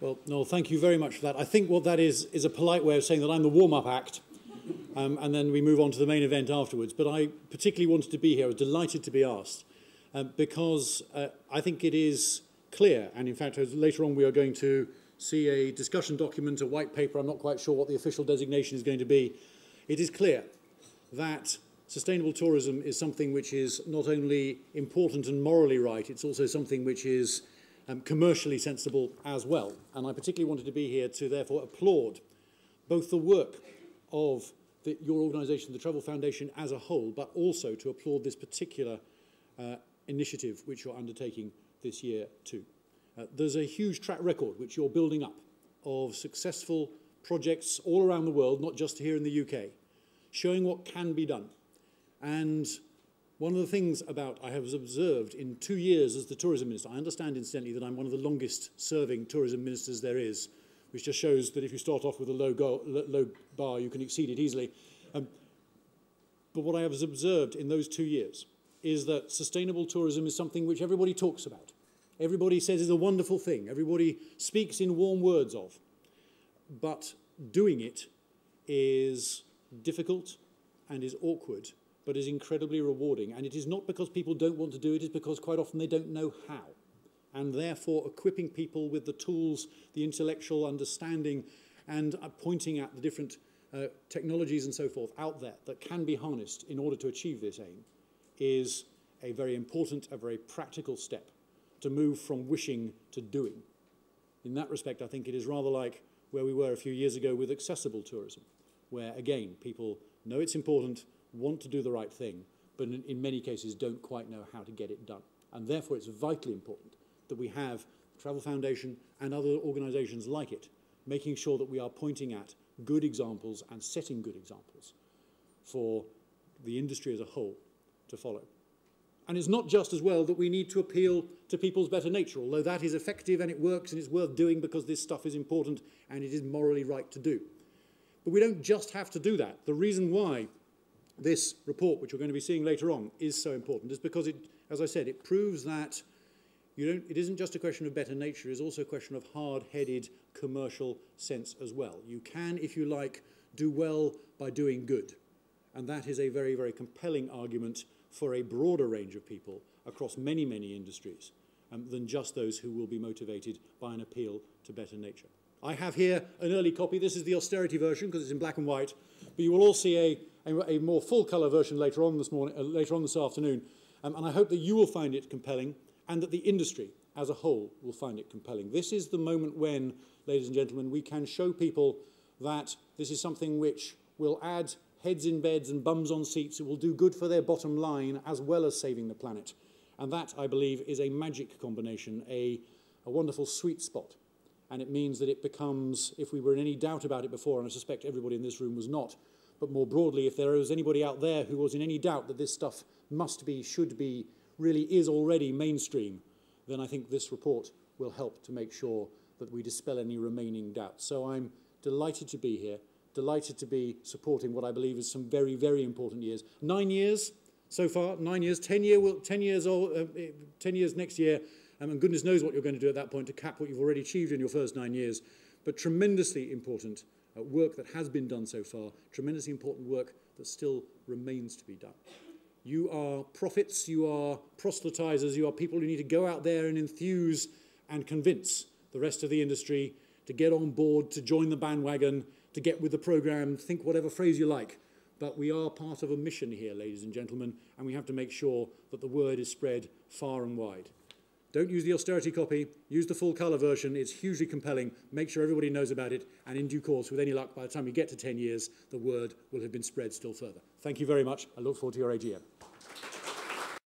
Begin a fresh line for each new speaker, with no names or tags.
Well, Noel, thank you very much for that. I think what that is is a polite way of saying that I'm the warm-up act, um, and then we move on to the main event afterwards. But I particularly wanted to be here. I was delighted to be asked um, because uh, I think it is clear, and in fact, later on we are going to see a discussion document, a white paper. I'm not quite sure what the official designation is going to be. It is clear that sustainable tourism is something which is not only important and morally right, it's also something which is um, commercially sensible as well. And I particularly wanted to be here to therefore applaud both the work of the, your organisation, the Travel Foundation as a whole, but also to applaud this particular uh, initiative which you're undertaking this year too. Uh, there's a huge track record which you're building up of successful projects all around the world, not just here in the UK, showing what can be done. And one of the things about I have observed in two years as the tourism minister, I understand incidentally that I'm one of the longest serving tourism ministers there is, which just shows that if you start off with a low, go, low bar, you can exceed it easily. Um, but what I have observed in those two years is that sustainable tourism is something which everybody talks about. Everybody says is a wonderful thing. Everybody speaks in warm words of. But doing it is difficult and is awkward but is incredibly rewarding. And it is not because people don't want to do it, it's because quite often they don't know how. And therefore, equipping people with the tools, the intellectual understanding, and uh, pointing at the different uh, technologies and so forth out there that can be harnessed in order to achieve this aim is a very important, a very practical step to move from wishing to doing. In that respect, I think it is rather like where we were a few years ago with accessible tourism, where again, people know it's important, want to do the right thing, but in, in many cases don't quite know how to get it done. And therefore, it's vitally important that we have Travel Foundation and other organisations like it, making sure that we are pointing at good examples and setting good examples for the industry as a whole to follow. And it's not just as well that we need to appeal to people's better nature, although that is effective and it works and it's worth doing because this stuff is important and it is morally right to do. But we don't just have to do that. The reason why this report, which we're going to be seeing later on, is so important is because it, as I said, it proves that you don't, it isn't just a question of better nature, it's also a question of hard-headed commercial sense as well. You can, if you like, do well by doing good. And that is a very, very compelling argument for a broader range of people across many, many industries um, than just those who will be motivated by an appeal to better nature. I have here an early copy. This is the austerity version because it's in black and white. But you will all see a a, a more full colour version later on this morning, uh, later on this afternoon. Um, and I hope that you will find it compelling and that the industry as a whole will find it compelling. This is the moment when, ladies and gentlemen, we can show people that this is something which will add heads in beds and bums on seats. It will do good for their bottom line as well as saving the planet. And that, I believe, is a magic combination, a, a wonderful sweet spot. And it means that it becomes, if we were in any doubt about it before, and I suspect everybody in this room was not, but more broadly, if there is anybody out there who was in any doubt that this stuff must be, should be, really is already mainstream, then I think this report will help to make sure that we dispel any remaining doubts. So I'm delighted to be here, delighted to be supporting what I believe is some very, very important years. Nine years so far, nine years, 10, year, 10 years old, uh, 10 years next year, um, and goodness knows what you're going to do at that point to cap what you've already achieved in your first nine years, but tremendously important uh, work that has been done so far, tremendously important work that still remains to be done. You are prophets, you are proselytizers, you are people who need to go out there and enthuse and convince the rest of the industry to get on board, to join the bandwagon, to get with the program, think whatever phrase you like. But we are part of a mission here, ladies and gentlemen, and we have to make sure that the word is spread far and wide. Don't use the austerity copy, use the full colour version. It's hugely compelling. Make sure everybody knows about it, and in due course, with any luck, by the time we get to 10 years, the word will have been spread still further. Thank you very much. I look forward to your AGM.